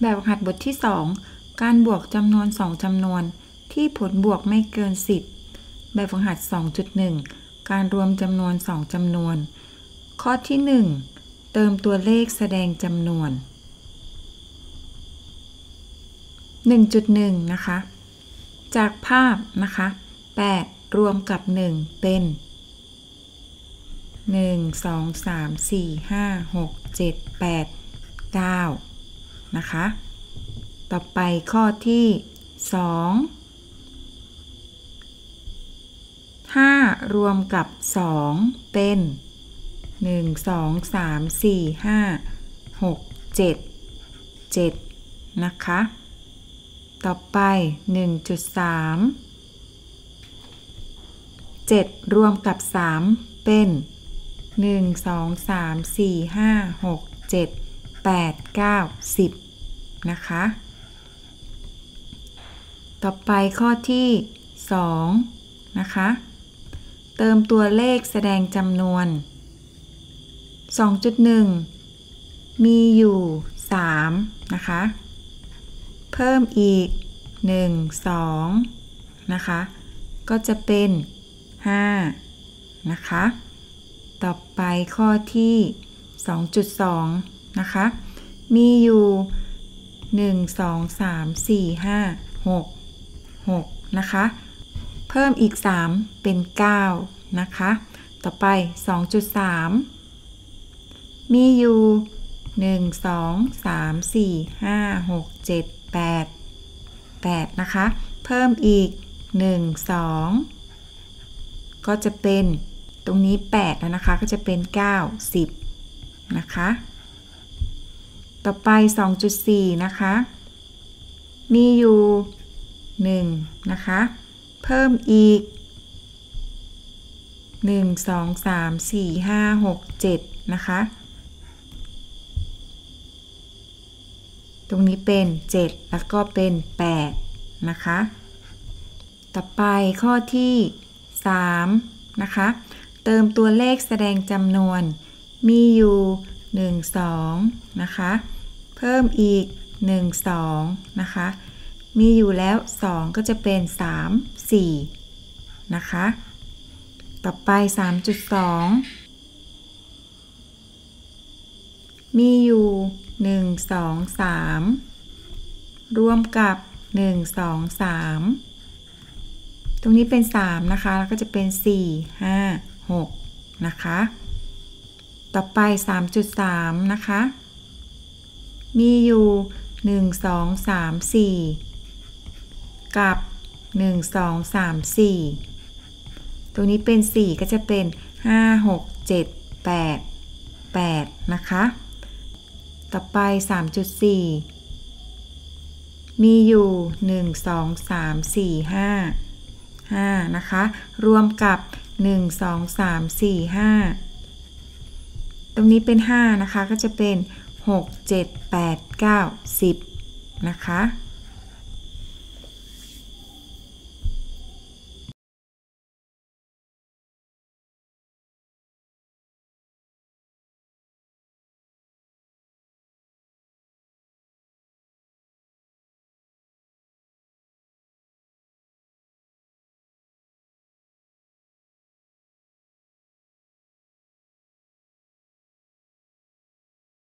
แบบหัดบทที่ 2 การบวกจำนวน 2จำนวน ที่ผลบวกไม่เกิน 10 แบบฝึกหัด 2.1 การรวมจำนวน 2จำนวน ข้อที่ 1 เติมตัวเลขแสดงจำนวน 1.1 นะคะ จากภาพนะคะ 8 รวมกับ 1 เป็น 1 2 3 4 5 6 7 8 9 นะคะ ต่อไปข้อที่ 2 5 รวมกับ 2 เป็น 1 2 3 4 5 6 7 7 นะคะ ต่อไป 1.3 7 รวมกับ 3 เป็น 1 2 3 4 5 6 7 8 9 10 นะคะ ต่อไปข้อที่ 2 นะคะ เติมตัวเลขแสดงจำนวน 2.1 มีอยู่ 3 นะคะ เพิ่มอีก 1 2 นะคะ ก็จะเป็น 5 นะคะ ต่อไปข้อที่ 2.2 นะคะ มีอยู่ 1 2 3 4 5 6 6 นะคะ เพิ่มอีก 3 เป็น 9 นะคะ ต่อไป 2.3 มีอยู่ 1 2 3 4 5 6 7 8 8 นะคะ เพิ่มอีก 1 2 ก็จะเป็นตรงนี้8แล้วนะคะ ก็จะเป็น 9 10 นะคะ ต่อไป 2.4 นะคะ มีอยู่ 1 นะคะ เพิ่มอีก 1 2 3 4 5 6 7 นะคะ ตรงนี้เป็น 7 แล้วก็เป็น 8 นะคะ ต่อไปข้อที่ 3 นะคะ เติมตัวเลขแสดงจำนวน มีอยู่ 1 2 นะคะ เพิ่มอีก 1 2 นะคะ มีอยู่แล้ว 2 ก็จะเป็น 3 4 นะคะ ต่อไป 3.2 มีอยู่ 1 2 3 รวมกับ 1 2 3 ตรงนี้เป็น 3 นะคะ แล้วก็จะเป็น 4 5 6 นะคะ ต่อไป 3.3 นะคะ มีอยู่ 1 2 3 4 กับ 1 2 3 4 ตรงนี้เป็น 4 ก็จะเป็น 5 6 7 8 8 นะคะ ต่อไป 3.4 มีอยู่ 1 2 3 4 5 5 นะคะ รวมกับ 1 2 3 4 5 ตรงนี้เป็น 5 นะคะ ก็จะเป็น 6 7 8 9 10 นะคะ